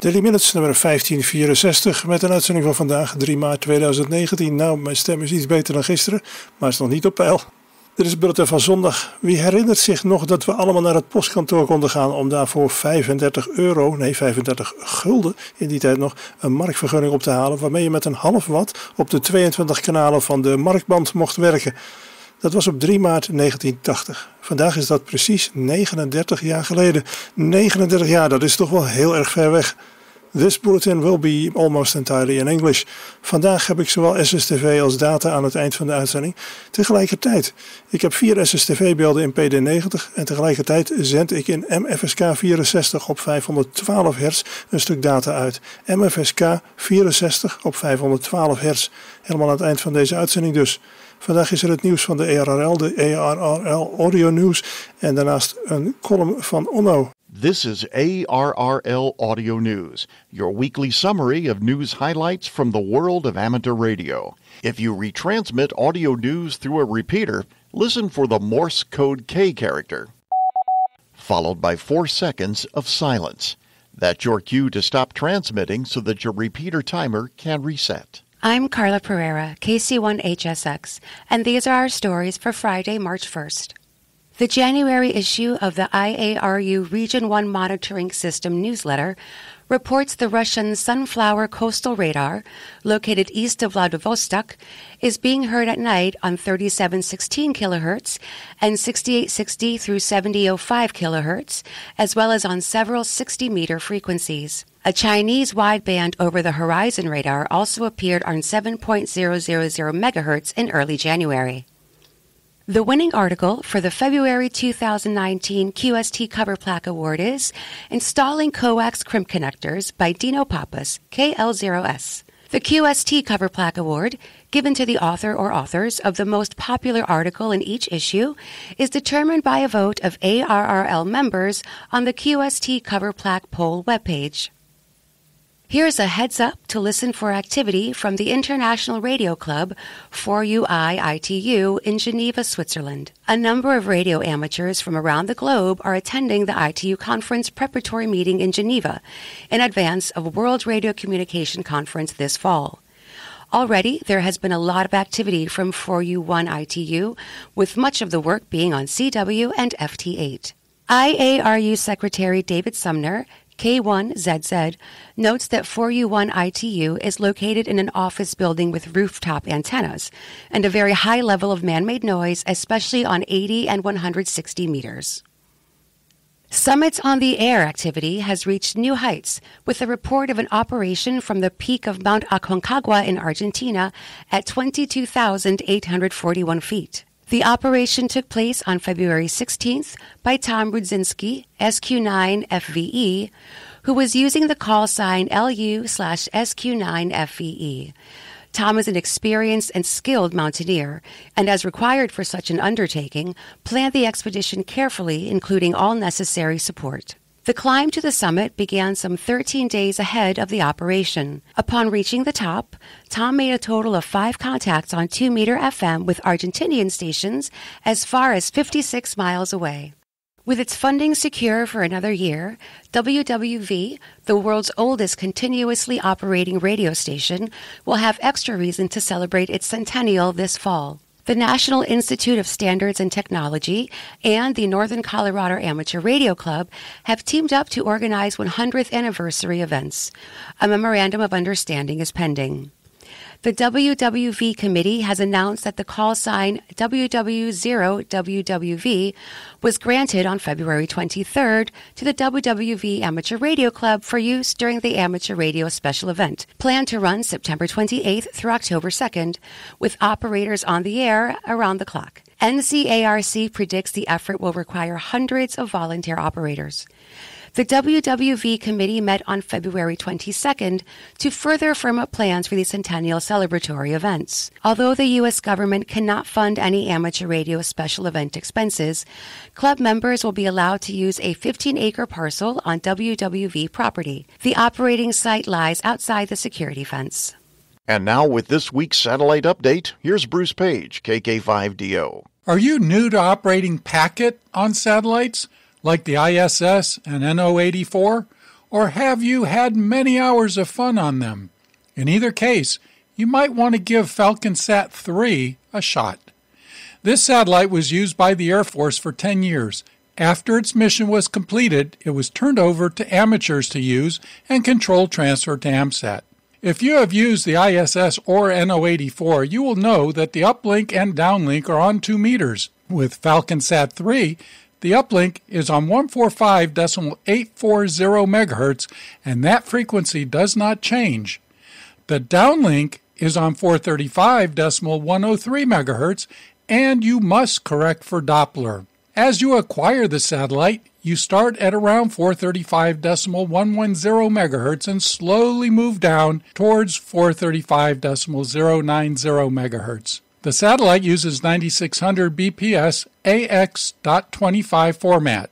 Daily Minutes nummer 1564 met een uitzending van vandaag 3 maart 2019. Nou, mijn stem is iets beter dan gisteren, maar is nog niet op peil. Dit is bulletin van zondag. Wie herinnert zich nog dat we allemaal naar het postkantoor konden gaan om daarvoor 35 euro, nee 35 gulden in die tijd nog, een markvergunning op te halen waarmee je met een half watt op de 22 kanalen van de markband mocht werken. Dat was op 3 maart 1980. Vandaag is dat precies 39 jaar geleden. 39 jaar, dat is toch wel heel erg ver weg. This bulletin will be almost entirely in English. Vandaag heb ik zowel SSTV als data aan het eind van de uitzending. Tegelijkertijd, ik heb vier SSTV-beelden in PD90 en tegelijkertijd zend ik in MFSK 64 op 512 hertz een stuk data uit. MFSK 64 op 512 hertz. Helemaal aan het eind van deze uitzending dus. Vandaag is er het nieuws van de ERRL, de ERRL Audio News en daarnaast een column van Onno. This is ARRL Audio News, your weekly summary of news highlights from the world of amateur radio. If you retransmit audio news through a repeater, listen for the Morse code K character, followed by four seconds of silence. That's your cue to stop transmitting so that your repeater timer can reset. I'm Carla Pereira, KC1HSX, and these are our stories for Friday, March 1st. The January issue of the IARU Region 1 Monitoring System newsletter reports the Russian Sunflower Coastal Radar, located east of Vladivostok, is being heard at night on 3716 kHz and 6860 through 7005 kHz, as well as on several 60 meter frequencies. A Chinese wideband over the horizon radar also appeared on 7.000 MHz in early January. The winning article for the February 2019 QST Cover Plaque Award is Installing Coax Crimp Connectors by Dino Papas, KL0S. The QST Cover Plaque Award, given to the author or authors of the most popular article in each issue, is determined by a vote of ARRL members on the QST Cover Plaque poll webpage. Here's a heads up to listen for activity from the International Radio Club 4U1-ITU in Geneva, Switzerland. A number of radio amateurs from around the globe are attending the ITU conference preparatory meeting in Geneva in advance of World Radio Communication Conference this fall. Already, there has been a lot of activity from 4U1 ITU, with much of the work being on CW and FT8. IARU Secretary David Sumner K1ZZ notes that 4U1 ITU is located in an office building with rooftop antennas and a very high level of man made noise, especially on 80 and 160 meters. Summits on the Air activity has reached new heights with a report of an operation from the peak of Mount Aconcagua in Argentina at 22,841 feet. The operation took place on February 16th by Tom Rudzinski, SQ9FVE, who was using the call sign LU slash SQ9FVE. Tom is an experienced and skilled mountaineer, and as required for such an undertaking, planned the expedition carefully, including all necessary support. The climb to the summit began some 13 days ahead of the operation. Upon reaching the top, Tom made a total of five contacts on 2 meter FM with Argentinian stations as far as 56 miles away. With its funding secure for another year, WWV, the world's oldest continuously operating radio station, will have extra reason to celebrate its centennial this fall. The National Institute of Standards and Technology and the Northern Colorado Amateur Radio Club have teamed up to organize 100th anniversary events. A memorandum of understanding is pending. The WWV committee has announced that the call sign WW0WWV was granted on February 23rd to the WWV Amateur Radio Club for use during the Amateur Radio Special event, planned to run September 28th through October 2nd, with operators on the air around the clock. NCARC predicts the effort will require hundreds of volunteer operators. The WWV committee met on February 22nd to further firm up plans for the centennial celebratory events. Although the U.S. government cannot fund any amateur radio special event expenses, club members will be allowed to use a 15 acre parcel on WWV property. The operating site lies outside the security fence. And now, with this week's satellite update, here's Bruce Page, KK5DO. Are you new to operating packet on satellites like the ISS and NO84? Or have you had many hours of fun on them? In either case, you might want to give FalconSat 3 a shot. This satellite was used by the Air Force for 10 years. After its mission was completed, it was turned over to amateurs to use and control transfer to AMSAT. If you have used the ISS or NO84, you will know that the uplink and downlink are on 2 meters. With FalconSat 3, the uplink is on 145.840 MHz, and that frequency does not change. The downlink is on 435.103 MHz, and you must correct for Doppler. As you acquire the satellite, you start at around 435.110 MHz and slowly move down towards 435.090 MHz. The satellite uses 9600 BPS AX.25 format.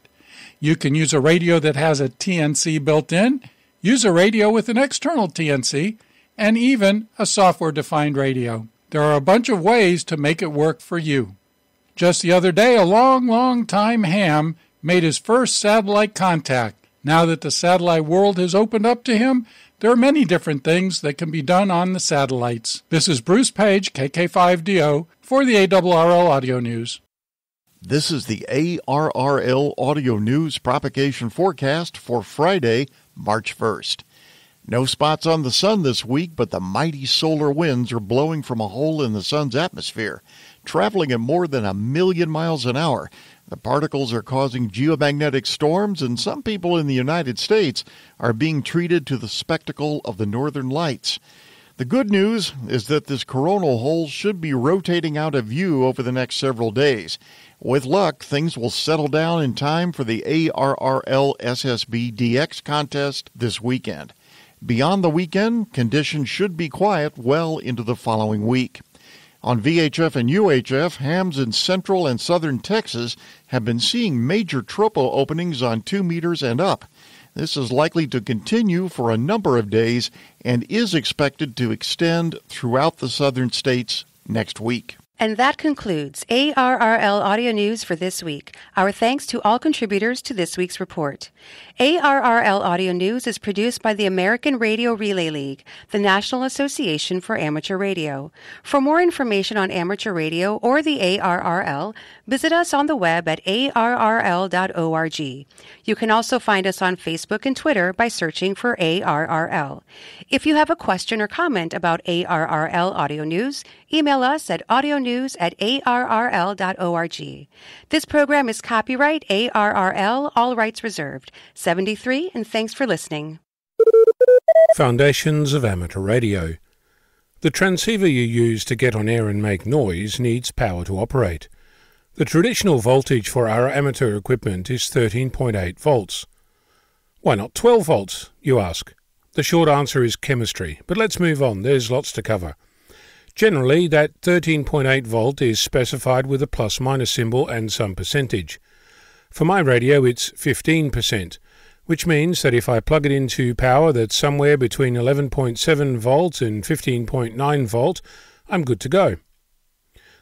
You can use a radio that has a TNC built in, use a radio with an external TNC, and even a software defined radio. There are a bunch of ways to make it work for you. Just the other day, a long, long time ham made his first satellite contact. Now that the satellite world has opened up to him, there are many different things that can be done on the satellites. This is Bruce Page, KK5DO, for the ARRL Audio News. This is the ARRL Audio News propagation forecast for Friday, March 1st. No spots on the sun this week, but the mighty solar winds are blowing from a hole in the sun's atmosphere, traveling at more than a million miles an hour. The particles are causing geomagnetic storms, and some people in the United States are being treated to the spectacle of the northern lights. The good news is that this coronal hole should be rotating out of view over the next several days. With luck, things will settle down in time for the ARRL SSB DX contest this weekend. Beyond the weekend, conditions should be quiet well into the following week. On VHF and UHF, hams in central and southern Texas have been seeing major tropo openings on 2 meters and up. This is likely to continue for a number of days and is expected to extend throughout the southern states next week. And that concludes ARRL Audio News for this week. Our thanks to all contributors to this week's report. ARRL Audio News is produced by the American Radio Relay League, the National Association for Amateur Radio. For more information on amateur radio or the ARRL, visit us on the web at arrl.org. You can also find us on Facebook and Twitter by searching for ARRL. If you have a question or comment about ARRL Audio News, email us at audionews at arrl.org. This program is copyright ARRL, all rights reserved. 73, and thanks for listening. Foundations of Amateur Radio. The transceiver you use to get on air and make noise needs power to operate. The traditional voltage for our amateur equipment is 13.8 volts. Why not 12 volts, you ask? The short answer is chemistry, but let's move on, there's lots to cover. Generally, that 13.8 volt is specified with a plus minus symbol and some percentage. For my radio, it's 15%, which means that if I plug it into power that's somewhere between 11.7 volt and 15.9 volt, I'm good to go.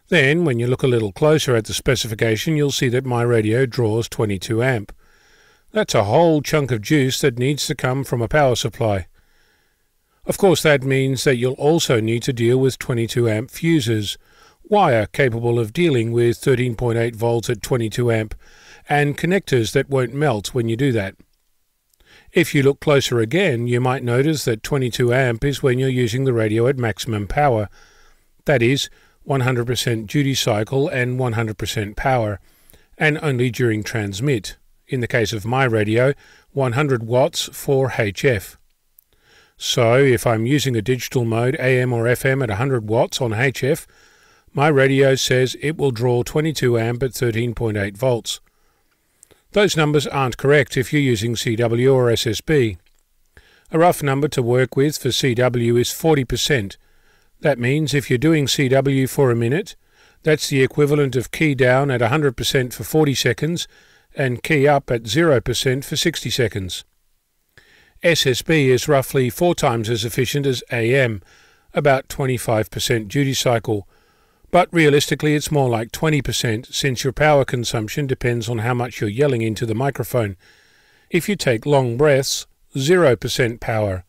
Then, when you look a little closer at the specification, you'll see that my radio draws 22 amp. That's a whole chunk of juice that needs to come from a power supply. Of course, that means that you'll also need to deal with 22 amp fuses, wire capable of dealing with 13.8 volts at 22 amp, and connectors that won't melt when you do that. If you look closer again, you might notice that 22 amp is when you're using the radio at maximum power. That is, 100% duty cycle and 100% power, and only during transmit. In the case of my radio, 100 watts for HF. So, if I'm using a digital mode AM or FM at 100 watts on HF, my radio says it will draw 22 amp at 13.8 volts. Those numbers aren't correct if you're using CW or SSB. A rough number to work with for CW is 40%. That means if you're doing CW for a minute, that's the equivalent of key down at 100% for 40 seconds and key up at 0% for 60 seconds. SSB is roughly four times as efficient as AM, about 25% duty cycle, but realistically it's more like 20% since your power consumption depends on how much you're yelling into the microphone. If you take long breaths, 0% power.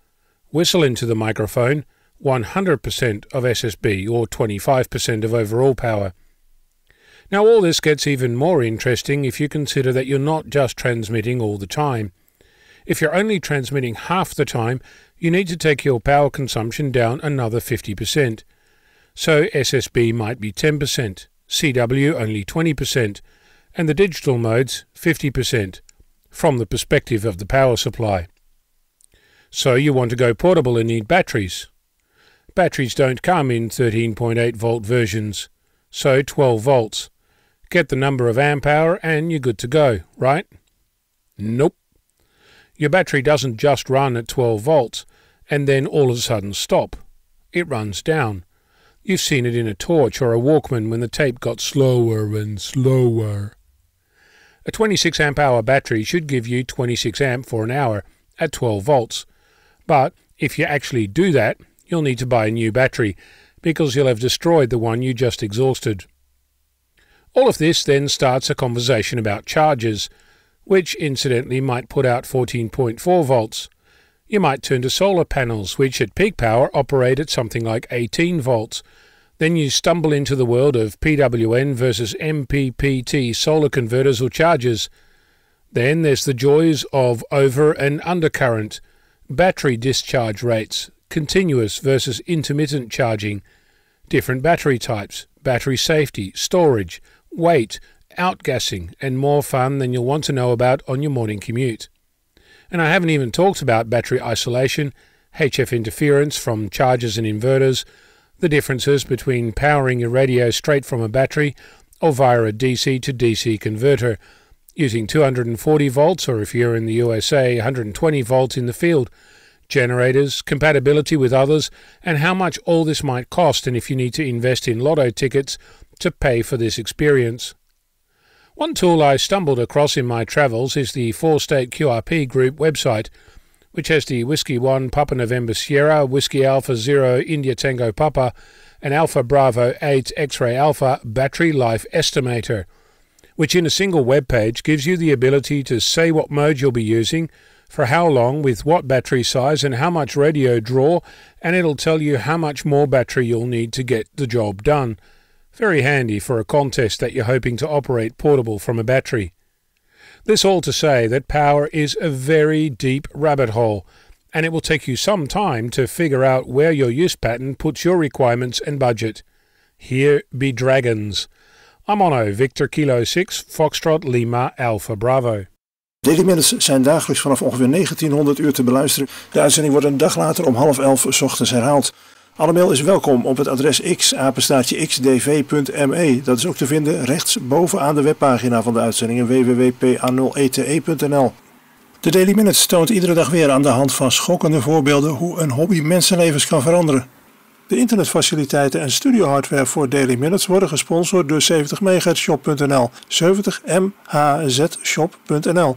Whistle into the microphone, 100% of SSB or 25% of overall power. Now, all this gets even more interesting if you consider that you're not just transmitting all the time. If you're only transmitting half the time, you need to take your power consumption down another 50%. So SSB might be 10%, CW only 20%, and the digital modes 50%, from the perspective of the power supply. So you want to go portable and need batteries. Batteries don't come in 13.8 volt versions, so 12 volts. Get the number of amp hour and you're good to go, right? Nope. Your battery doesn't just run at 12 volts and then all of a sudden stop. It runs down. You've seen it in a torch or a Walkman when the tape got slower and slower. A 26 amp hour battery should give you 26 amp for an hour at 12 volts. But if you actually do that, you'll need to buy a new battery because you'll have destroyed the one you just exhausted. All of this then starts a conversation about chargers, which incidentally might put out 14.4 volts. You might turn to solar panels, which at peak power operate at something like 18 volts. Then you stumble into the world of PWM versus MPPT solar converters or chargers. Then there's the joys of over and undercurrent, battery discharge rates, continuous versus intermittent charging, different battery types, battery safety, storage, weight, outgassing, and more fun than you'll want to know about on your morning commute. And I haven't even talked about battery isolation, HF interference from chargers and inverters, the differences between powering your radio straight from a battery or via a DC to DC converter, using 240 volts or if you're in the USA 120 volts in the field, generators, compatibility with others, and how much all this might cost and if you need to invest in lotto tickets to pay for this experience. One tool I stumbled across in my travels is the Four State QRP Group website, which has the Whiskey 1 Papa November Sierra, Whiskey Alpha 0 India Tango Papa, and Alpha Bravo 8 X Ray Alpha battery life estimator, which in a single web page gives you the ability to say what mode you'll be using, for how long, with what battery size, and how much radio draw, and it'll tell you how much more battery you'll need to get the job done. Very handy for a contest that you're hoping to operate portable from a battery. This all to say that power is a very deep rabbit hole, and it will take you some time to figure out where your use pattern puts your requirements and budget. Here be dragons. I'm Onno, Victor Kilo 6, Foxtrot Lima Alpha Bravo. Daily Minutes zijn dagelijks vanaf ongeveer 1900 uur te beluisteren. De uitzending wordt een dag later om half elf ochtends herhaald. Alle mail is welkom op het adres x, xdv.me. Dat is ook te vinden rechts bovenaan de webpagina van de uitzendingen www.pa0ete.nl. De Daily Minutes toont iedere dag weer aan de hand van schokkende voorbeelden hoe een hobby mensenlevens kan veranderen. De internetfaciliteiten en studiohardware voor Daily Minutes worden gesponsord door 70mhzshop.nl. 70mhzshop.nl